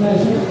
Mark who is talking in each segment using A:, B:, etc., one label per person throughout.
A: Imagina. Né?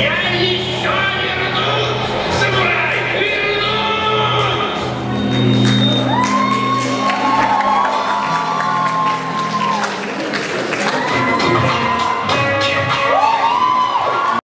A: Yeah,